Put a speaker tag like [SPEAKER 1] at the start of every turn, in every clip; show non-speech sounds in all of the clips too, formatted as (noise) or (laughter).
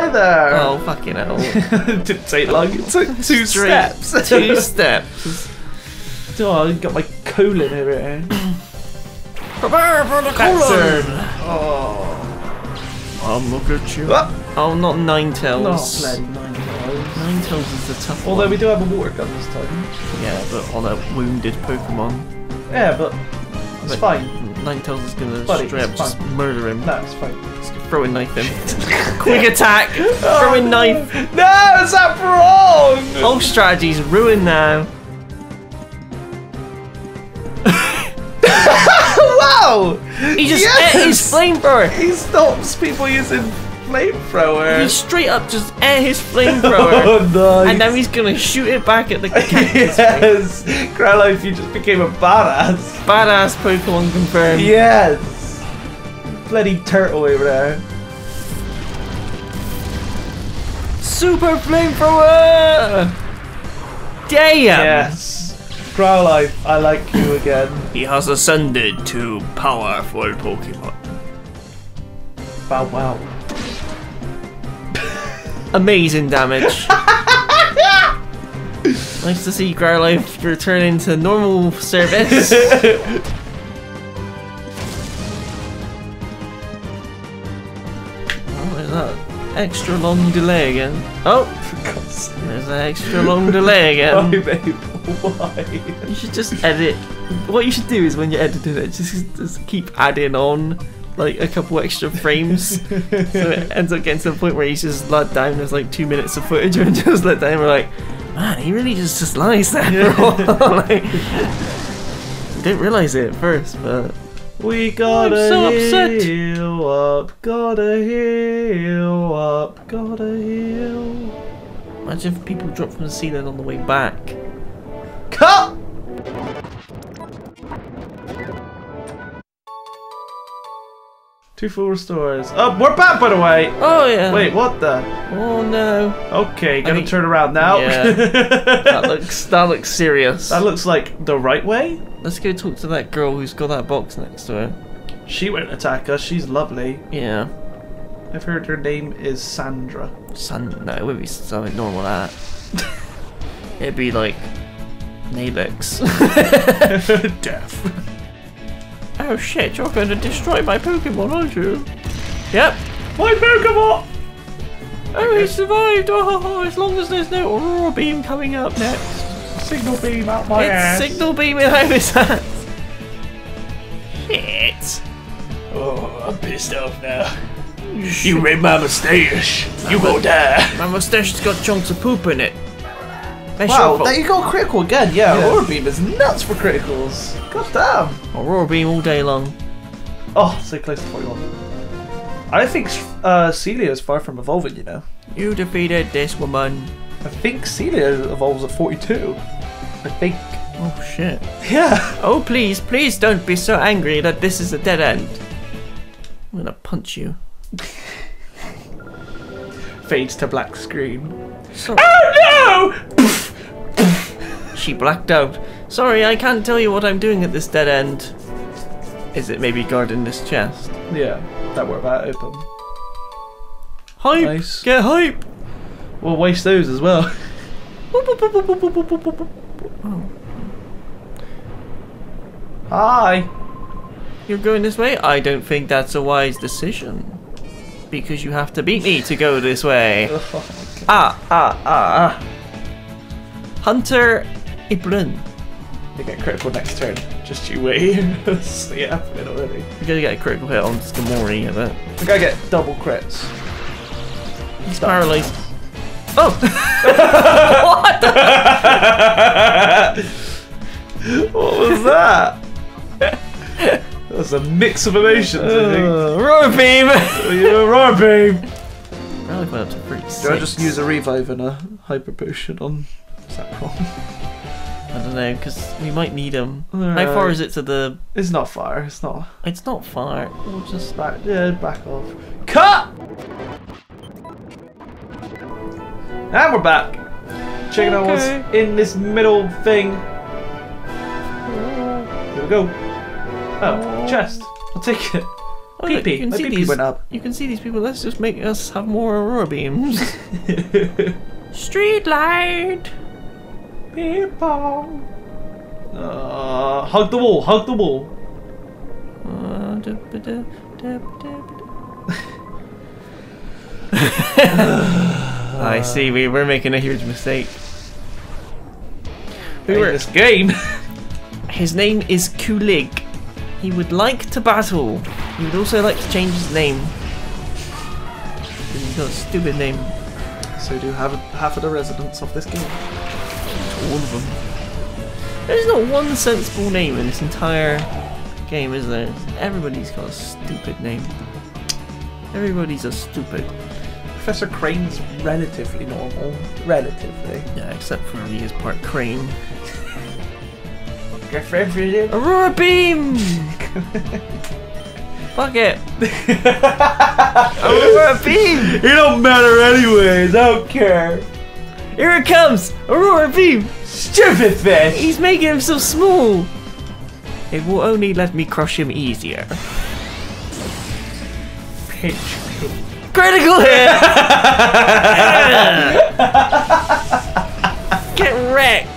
[SPEAKER 1] die there.
[SPEAKER 2] Oh, fucking hell.
[SPEAKER 1] It (laughs) didn't take long. It took two
[SPEAKER 2] Straight
[SPEAKER 1] steps.
[SPEAKER 2] Two (laughs) steps.
[SPEAKER 1] oh, I got my colon over here.
[SPEAKER 2] Prepare for the
[SPEAKER 1] Turn.
[SPEAKER 2] colon.
[SPEAKER 1] Oh.
[SPEAKER 2] Oh, look at you.
[SPEAKER 1] Ah,
[SPEAKER 2] Oh, not nine
[SPEAKER 1] Not
[SPEAKER 2] tails.
[SPEAKER 1] bloody Ninetales.
[SPEAKER 2] Nine tails is the tough
[SPEAKER 1] Although
[SPEAKER 2] one.
[SPEAKER 1] we do have a water gun this time.
[SPEAKER 2] Yeah, but on a wounded Pokemon.
[SPEAKER 1] Yeah, but it's
[SPEAKER 2] But-
[SPEAKER 1] fine.
[SPEAKER 2] Ninetales is gonna
[SPEAKER 1] Buddy,
[SPEAKER 2] straight up just murder him.
[SPEAKER 1] No, it's fine.
[SPEAKER 2] Just throw a knife in. (laughs) Quick attack! Throw a oh, knife.
[SPEAKER 1] No, is that wrong?
[SPEAKER 2] Whole strategy's ruined now. (laughs)
[SPEAKER 1] wow!
[SPEAKER 2] He just
[SPEAKER 1] Yes!
[SPEAKER 2] ate his flamethrower.
[SPEAKER 1] He stops people using flamethrower.
[SPEAKER 2] He straight up just ate his flamethrower. (laughs)
[SPEAKER 1] oh, nice.
[SPEAKER 2] And now he's gonna shoot it back at the (laughs) cactus.
[SPEAKER 1] yes, Growlithe, you just became a badass.
[SPEAKER 2] Badass Pokemon confirmed.
[SPEAKER 1] Yes. Bloody turtle over there.
[SPEAKER 2] Super flamethrower! Damn!
[SPEAKER 1] Yes. Growlithe, I like you again. (laughs)
[SPEAKER 2] He has ascended to powerful Pokemon.
[SPEAKER 1] Bow wow.
[SPEAKER 2] Amazing damage. (laughs) nice to see Growlithe returning to normal service. (laughs) Oh, extra long delay again. Oh, there's an extra long delay (laughs)
[SPEAKER 1] Why,
[SPEAKER 2] again.
[SPEAKER 1] babe? Why?
[SPEAKER 2] You should just edit. What you should do is when you're editing it, just, just keep adding on like a couple extra frames. so it (laughs) ends up getting to the point where he's just let down. There's like two minutes of footage and (laughs) just let down. We're like, man, he really just just lies there. while." (laughs) like, didn't realize it at first, but
[SPEAKER 1] We gotta
[SPEAKER 2] so upset.
[SPEAKER 1] heal up, gotta heal up, gotta heal.
[SPEAKER 2] imagine if people drop from the ceiling on the way back.
[SPEAKER 1] Cut! Two full restores. Oh, we're back, by the way.
[SPEAKER 2] Oh yeah.
[SPEAKER 1] Wait, what the?
[SPEAKER 2] Oh no.
[SPEAKER 1] Okay, gonna
[SPEAKER 2] mean-
[SPEAKER 1] turn around now.
[SPEAKER 2] Yeah. (laughs) That looks that looks serious.
[SPEAKER 1] that looks like the right way.
[SPEAKER 2] Let's go talk to that girl who's got that box next to her.
[SPEAKER 1] She won't attack us. She's lovely.
[SPEAKER 2] Yeah.
[SPEAKER 1] I've heard her name is Sandra.
[SPEAKER 2] Sun. No, it wouldn't be something normal that. (laughs) It'd be like Nalix. (laughs)
[SPEAKER 1] Death.
[SPEAKER 2] Oh shit! You're going to destroy my Pokemon, aren't you? Yep.
[SPEAKER 1] My Pokemon!
[SPEAKER 2] Oh, he survived. Oh, as long as there's no Aurora Beam coming up next.
[SPEAKER 1] Signal beam out my
[SPEAKER 2] it's
[SPEAKER 1] ass.
[SPEAKER 2] signal beaming out his (laughs) ass. Shit.
[SPEAKER 1] Oh, I'm pissed off now.
[SPEAKER 2] Mm, you
[SPEAKER 1] made my mustache. You go die.
[SPEAKER 2] My mustache's got chunks of poop in it. That's
[SPEAKER 1] Wow, there you go, critical again. Yeah,
[SPEAKER 2] Yeah.
[SPEAKER 1] Aurora Beam is nuts for criticals. God damn.
[SPEAKER 2] Aurora Beam all day long.
[SPEAKER 1] Oh, so close to 41. I think uh, Sealeo is far from evolving, you know.
[SPEAKER 2] You defeated this woman.
[SPEAKER 1] I think Sealeo evolves at 42. I think.
[SPEAKER 2] Oh shit.
[SPEAKER 1] Yeah.
[SPEAKER 2] Oh please, please don't be so angry that this is a dead end. I'm gonna punch you. (laughs)
[SPEAKER 1] Fades to black screen.
[SPEAKER 2] So-
[SPEAKER 1] Oh
[SPEAKER 2] she blacked out. Sorry, I can't tell you what I'm doing at this dead end. Is it maybe guarding this chest?
[SPEAKER 1] Yeah, that were about open.
[SPEAKER 2] Hype!
[SPEAKER 1] Nice.
[SPEAKER 2] Get hype!
[SPEAKER 1] We'll waste those as well. Hi.
[SPEAKER 2] You're going this way? I don't think that's a wise decision. Because you have to beat me to go this way. (laughs) Ah, ah, ah, ah. Hunter Ibrun.
[SPEAKER 1] They get critical next turn. Just you wait. (laughs) It happening already.
[SPEAKER 2] You're gonna get a critical hit on Skarmory, I bet.
[SPEAKER 1] We gotta get double crits.
[SPEAKER 2] He's paralyzed. Oh! (laughs) what? (laughs)
[SPEAKER 1] What was that? that was a mix of emotions, I think.
[SPEAKER 2] Uh, roar beam!
[SPEAKER 1] You're right, babe.
[SPEAKER 2] Went up to 36.
[SPEAKER 1] Do I just use a revive and a hyper potion on? Wrong?
[SPEAKER 2] I don't know, because we might need them. How far is it to the...
[SPEAKER 1] It's not far. It's not.
[SPEAKER 2] It's not far. We'll just...
[SPEAKER 1] Back. Yeah, back off. Cut. And we're back. Checking out what's in this middle thing. Here we go. Oh, chest. I'll take it.
[SPEAKER 2] Oh, look,
[SPEAKER 1] Pee-pee.
[SPEAKER 2] you can
[SPEAKER 1] My
[SPEAKER 2] see
[SPEAKER 1] pee-pee
[SPEAKER 2] these.
[SPEAKER 1] went up.
[SPEAKER 2] You can see these people. Let's just make us have more aurora beams. (laughs) Street light.
[SPEAKER 1] People. Uh, hug the wall, hug the wall.
[SPEAKER 2] Uh. I see. We we're making a huge mistake. We
[SPEAKER 1] In this game. (laughs)
[SPEAKER 2] his name is Kulig. He would like to battle. He would also like to change his name. He's got a stupid name.
[SPEAKER 1] so do have half of the residents of this game.
[SPEAKER 2] All of them. There's not one sensible name in this entire game, is there? Everybody's got a stupid name. Everybody's a stupid.
[SPEAKER 1] Professor Crane's relatively normal. Relatively.
[SPEAKER 2] Yeah, except for he is part crane.
[SPEAKER 1] Aurora
[SPEAKER 2] Aurora beam! (laughs) Fuck it! (laughs) Aurora beam!
[SPEAKER 1] It don't matter anyways, I don't care.
[SPEAKER 2] Here it comes! Aurora beam!
[SPEAKER 1] Stupid fish!
[SPEAKER 2] He's making him so small! It will only let me crush him easier.
[SPEAKER 1] Pitch.
[SPEAKER 2] Critical hit! (laughs) (laughs) Get wrecked!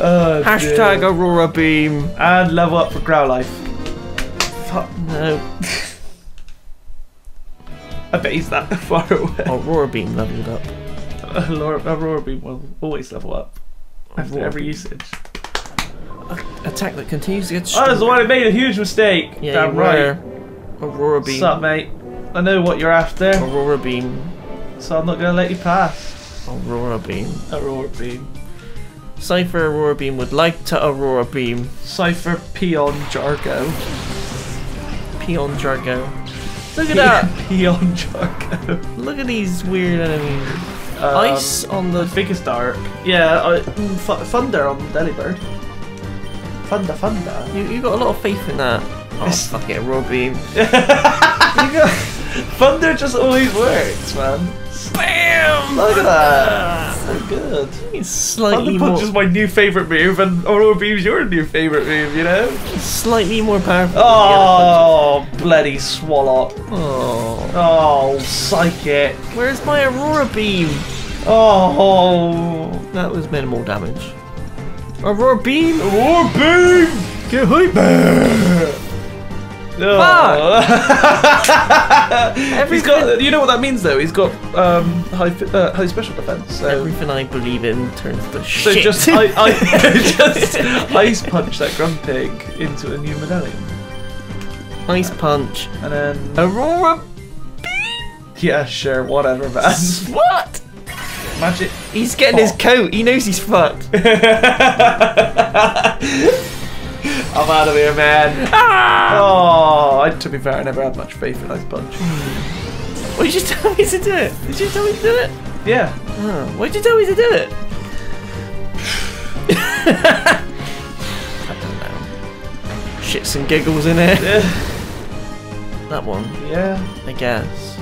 [SPEAKER 1] Oh,
[SPEAKER 2] Hashtag
[SPEAKER 1] dear.
[SPEAKER 2] Aurora beam.
[SPEAKER 1] And level up for Growlithe. Fuck.
[SPEAKER 2] No, (laughs)
[SPEAKER 1] I bet he's that far away.
[SPEAKER 2] Oh, Aurora beam leveled up. (laughs)
[SPEAKER 1] Aurora, Aurora Beam will always level up after
[SPEAKER 2] Aurora
[SPEAKER 1] every
[SPEAKER 2] Beam.
[SPEAKER 1] usage.
[SPEAKER 2] Attack that continues to get oh,
[SPEAKER 1] I was
[SPEAKER 2] stronger.
[SPEAKER 1] the one who made a huge mistake.
[SPEAKER 2] Yeah,
[SPEAKER 1] Damn right.
[SPEAKER 2] were. Aurora beam.
[SPEAKER 1] What's up, mate? I know what you're after,
[SPEAKER 2] Aurora beam.
[SPEAKER 1] so I'm not gonna let you pass.
[SPEAKER 2] Aurora beam.
[SPEAKER 1] Aurora Beam.
[SPEAKER 2] Cipher Aurora beam would like to Aurora beam.
[SPEAKER 1] Cipher Peon Jargo.
[SPEAKER 2] Peon Jargo. Look at that! (laughs)
[SPEAKER 1] Peon Jargo.
[SPEAKER 2] Look at these weird enemies.
[SPEAKER 1] Um,
[SPEAKER 2] Ice on the.
[SPEAKER 1] Biggest dark. Yeah, uh, mm, Thunder on Delibird. Thunder, Thunder.
[SPEAKER 2] You, you got a lot of faith in that. Oh,
[SPEAKER 1] It's-
[SPEAKER 2] fuck it, Aurora beam. (laughs)
[SPEAKER 1] you got, (laughs) Thunder just always works, man.
[SPEAKER 2] BAM!
[SPEAKER 1] Look at that. So good.
[SPEAKER 2] It's slightly
[SPEAKER 1] Thunder
[SPEAKER 2] more,
[SPEAKER 1] Punch is my new favourite move, and Aurora Beam's your new favourite move, you know?
[SPEAKER 2] slightly more powerful.
[SPEAKER 1] Oh, bloody swallow.
[SPEAKER 2] Oh.
[SPEAKER 1] Oh, psychic.
[SPEAKER 2] Where's my Aurora beam?
[SPEAKER 1] Oh,
[SPEAKER 2] That was minimal damage. Aurora beam?
[SPEAKER 1] Aurora Beam!
[SPEAKER 2] Get hype! (laughs)
[SPEAKER 1] He's
[SPEAKER 2] Everything,
[SPEAKER 1] got. You know what that means, though. He's got um, high, uh, high special defense. So,
[SPEAKER 2] everything I believe in turns to
[SPEAKER 1] so
[SPEAKER 2] shit.
[SPEAKER 1] just, I, I, (laughs) (laughs) just ice punch that Grumpig into a new medallion,
[SPEAKER 2] Ice punch.
[SPEAKER 1] and then
[SPEAKER 2] Aurora.
[SPEAKER 1] yeah, sure, whatever, man.
[SPEAKER 2] What?
[SPEAKER 1] Magic.
[SPEAKER 2] He's getting his
[SPEAKER 1] Oh.
[SPEAKER 2] coat. He knows he's fucked.
[SPEAKER 1] I'm out of here, man.
[SPEAKER 2] Ah!
[SPEAKER 1] Oh, I, to be fair, I never had much faith in ice punch.
[SPEAKER 2] Why did you (laughs) tell me to do it? Did you tell me to do it?
[SPEAKER 1] Yeah.
[SPEAKER 2] Oh, why did you tell me to do it? I don't know. Shits and giggles in it.
[SPEAKER 1] Yeah.
[SPEAKER 2] That one,
[SPEAKER 1] Yeah.
[SPEAKER 2] I guess.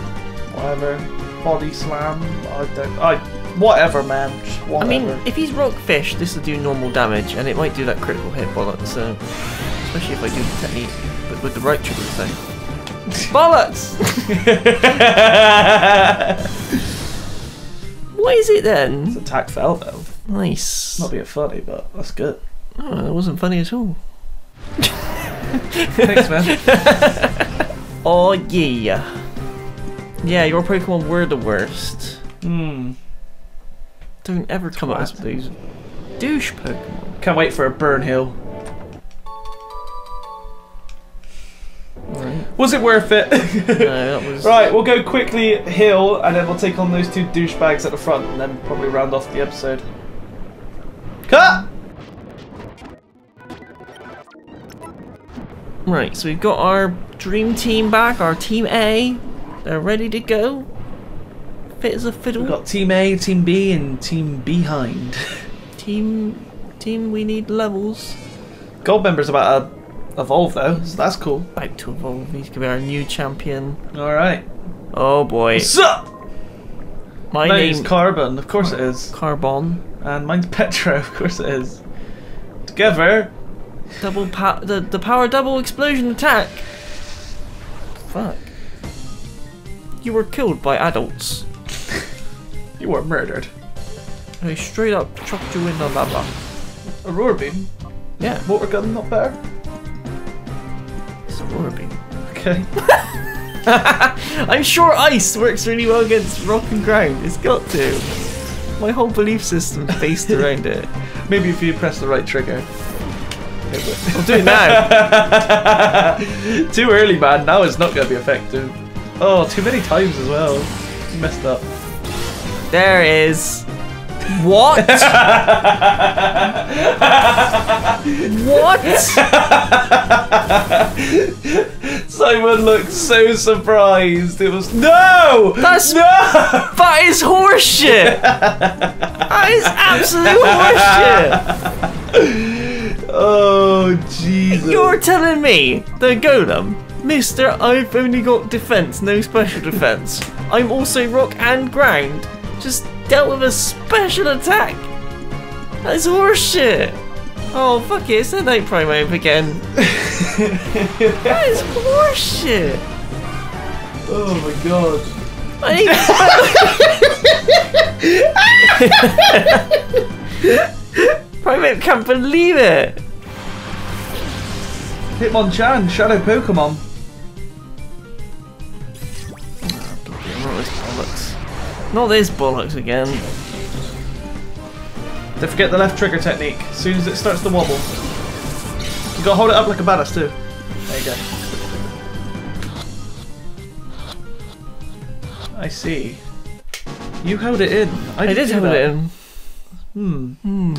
[SPEAKER 1] Whatever. Body slam. I don't. I. Whatever, man. Just
[SPEAKER 2] I mean, if he's rockfish, this will do normal damage, and it might do that critical hit bollocks. So, especially if I do the technique, but with the right trigger thing. (laughs) bollocks! (laughs) what is it then?
[SPEAKER 1] attack fell though.
[SPEAKER 2] Nice.
[SPEAKER 1] Not being funny, but that's good.
[SPEAKER 2] Oh, that wasn't funny at all. (laughs)
[SPEAKER 1] Thanks, man.
[SPEAKER 2] Oh yeah. Yeah, your Pokemon were the worst.
[SPEAKER 1] Hmm.
[SPEAKER 2] Don't ever come at us with these douche Pokemon.
[SPEAKER 1] Can't wait for a burn hill.
[SPEAKER 2] Right.
[SPEAKER 1] Was it worth it?
[SPEAKER 2] No, that (laughs) was.
[SPEAKER 1] right, we'll go quickly hill, and then we'll take on those two douchebags at the front, and then probably round off the episode. Cut.
[SPEAKER 2] Right, so we've got our dream team back, our team A. They're ready to go. Fit as a fiddle.
[SPEAKER 1] We've got Team A, Team B, and Team Behind. (laughs)
[SPEAKER 2] Team, team. We need levels.
[SPEAKER 1] Goldmember's about to evolve though, so that's cool.
[SPEAKER 2] About to evolve. He's gonna be our new champion.
[SPEAKER 1] All right.
[SPEAKER 2] Oh boy.
[SPEAKER 1] What's up?
[SPEAKER 2] My name's
[SPEAKER 1] Carbon, of course it is.
[SPEAKER 2] Carbon.
[SPEAKER 1] And mine's Petro, (laughs) of course it is. Together,
[SPEAKER 2] Double power. The the power double explosion attack. fuck? You were killed by adults.
[SPEAKER 1] You were murdered.
[SPEAKER 2] They straight up chucked you in the lava.
[SPEAKER 1] Aurora beam.
[SPEAKER 2] Yeah,
[SPEAKER 1] Water gun, not better.
[SPEAKER 2] it's a Aurora beam.
[SPEAKER 1] Okay. (laughs)
[SPEAKER 2] I'm sure ice works really well against rock and ground. It's got to. My whole belief system's based around it. (laughs)
[SPEAKER 1] Maybe if you press the right trigger.
[SPEAKER 2] I'll do it now. (laughs)
[SPEAKER 1] Too early, man. Now it's not going to be effective. Oh, too many times as well. Messed up.
[SPEAKER 2] There is. What? (laughs) what?
[SPEAKER 1] Simon looked so surprised. It was no.
[SPEAKER 2] That's-
[SPEAKER 1] no.
[SPEAKER 2] That is horseshit. That is absolute horseshit.
[SPEAKER 1] Oh Jesus!
[SPEAKER 2] You're telling me the golem, Mister, I've only got defense, no special defense. I'm also rock and ground. Just dealt with a special attack. That's horseshit. Oh fuck it, send out Primate again. (laughs) that is horseshit.
[SPEAKER 1] Oh my God!
[SPEAKER 2] I (laughs) Primate can't believe it.
[SPEAKER 1] Hitmonchan, Shadow Pokemon.
[SPEAKER 2] Not this bollocks again.
[SPEAKER 1] Don't forget the left trigger technique. As soon as it starts to wobble, you gotta hold it up like a badass too. There you go. I see. You held it in. I,
[SPEAKER 2] I did
[SPEAKER 1] do that.
[SPEAKER 2] it in.
[SPEAKER 1] Hmm.
[SPEAKER 2] Hmm.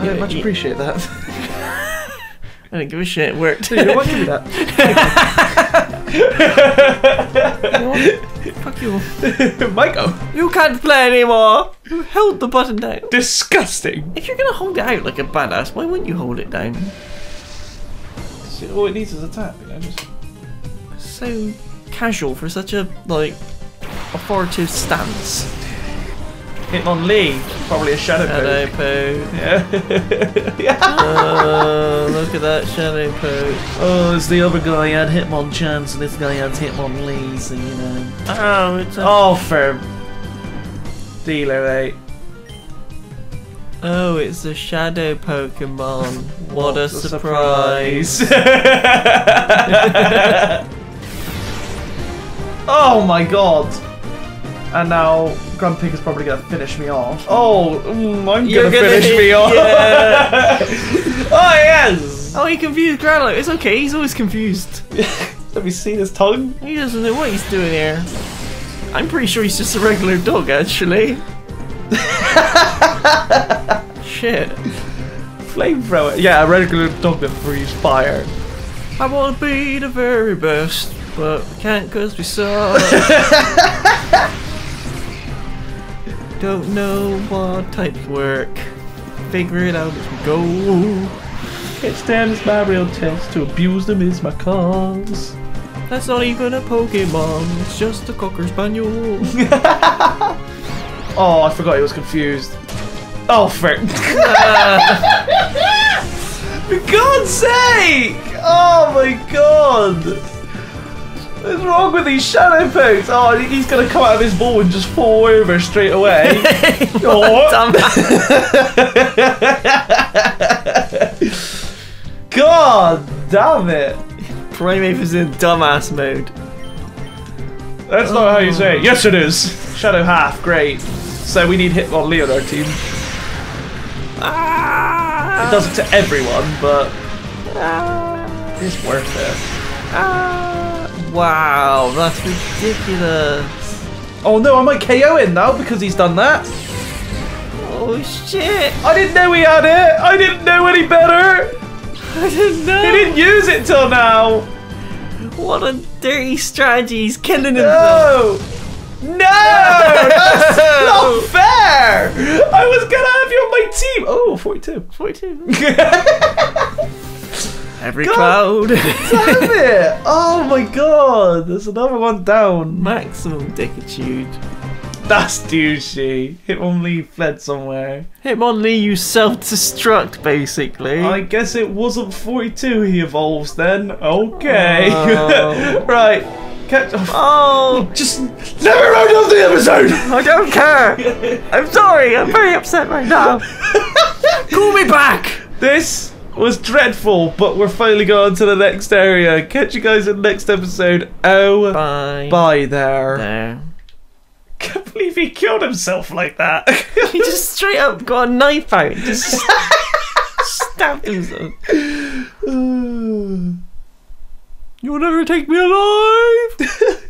[SPEAKER 1] I don't much appreciate that. (laughs)
[SPEAKER 2] I didn't give a shit. It worked.
[SPEAKER 1] you know what? Give me that. (laughs)
[SPEAKER 2] You know what? Fuck you.
[SPEAKER 1] Michael.
[SPEAKER 2] You can't play anymore. You held the button down.
[SPEAKER 1] Disgusting.
[SPEAKER 2] If you're gonna hold it out like a badass, why wouldn't you hold it down?
[SPEAKER 1] All it needs is a tap, you know. Just
[SPEAKER 2] So casual for such a like authoritative stance.
[SPEAKER 1] Hitmonlee, probably a shadow
[SPEAKER 2] Shadow
[SPEAKER 1] poke.
[SPEAKER 2] pose.
[SPEAKER 1] Yeah. (laughs) yeah.
[SPEAKER 2] Uh, look at that shadow pose.
[SPEAKER 1] Oh, it's the other guy had Hitmonchan, so this guy had Hitmonlee, so you know.
[SPEAKER 2] Oh, it's a,
[SPEAKER 1] Oh, for dealer, mate.
[SPEAKER 2] oh, it's a shadow Pokemon. What a
[SPEAKER 1] a
[SPEAKER 2] surprise! (laughs)
[SPEAKER 1] oh my god. And now Grumpig is probably gonna finish me off. Oh, mm, I'm
[SPEAKER 2] You're
[SPEAKER 1] gonna,
[SPEAKER 2] gonna
[SPEAKER 1] finish
[SPEAKER 2] hit-
[SPEAKER 1] me off.
[SPEAKER 2] yeah. (laughs)
[SPEAKER 1] oh yes.
[SPEAKER 2] Oh, he confused Growlithe. It's okay. He's always confused. (laughs)
[SPEAKER 1] Have you seen his tongue?
[SPEAKER 2] He doesn't know what he's doing here. I'm pretty sure he's just a regular dog, actually. (laughs) Shit.
[SPEAKER 1] Flamethrower. Yeah, a regular dog that breathes fire.
[SPEAKER 2] I want to be the very best, but can't because we suck. Don't know what types work. Figure it out as we go.
[SPEAKER 1] Can't stand this my real test. To abuse them is my cause.
[SPEAKER 2] That's not even a Pokemon, it's just a Cocker Spaniel. (laughs)
[SPEAKER 1] Oh, I forgot he was confused. Oh, frick. (laughs) For God's sake! Oh my god! What's wrong with these shadow pokes? Oh, he's gonna come out of his ball and just fall over straight away. (laughs) oh. (laughs) God damn it!
[SPEAKER 2] Primate is in dumbass mode.
[SPEAKER 1] That's not how you say it. Yes, it is. Shadow half, great. So we need Hitmonlee on our team. It
[SPEAKER 2] Ah!
[SPEAKER 1] does it to everyone, but
[SPEAKER 2] Ah!
[SPEAKER 1] it's worth it.
[SPEAKER 2] Ah! Wow, that's ridiculous.
[SPEAKER 1] Oh no, I might KO him now because he's done that.
[SPEAKER 2] Oh shit!
[SPEAKER 1] I didn't know he had it. I didn't know any better.
[SPEAKER 2] I didn't know.
[SPEAKER 1] He didn't use it till now.
[SPEAKER 2] What a dirty strategy! He's killing him.
[SPEAKER 1] No. No, that's (laughs) not fair. I was gonna have you on my team. Oh, 42.
[SPEAKER 2] Forty-two. (laughs) Every
[SPEAKER 1] God.
[SPEAKER 2] cloud.
[SPEAKER 1] Damn (laughs) it! Oh my god, there's another one down.
[SPEAKER 2] Maximum dickitude.
[SPEAKER 1] That's douchey. Hitmonlee fled somewhere.
[SPEAKER 2] Hitmonlee, you self-destruct, basically.
[SPEAKER 1] I guess it wasn't 42 he evolves then. Okay.
[SPEAKER 2] Oh. (laughs)
[SPEAKER 1] right. Catch off.
[SPEAKER 2] Oh,
[SPEAKER 1] Just let me round off the episode!
[SPEAKER 2] I don't care. (laughs) I'm sorry. I'm very upset right now. Call me back.
[SPEAKER 1] This was dreadful, but we're finally going to the next area. Catch you guys in the next episode. Oh,
[SPEAKER 2] Bye.
[SPEAKER 1] bye there.
[SPEAKER 2] There. (laughs)
[SPEAKER 1] Can't believe he killed himself like that. (laughs)
[SPEAKER 2] He just straight up got a knife out. and Just (laughs) stabbed himself. (sighs) You'll never take me alive.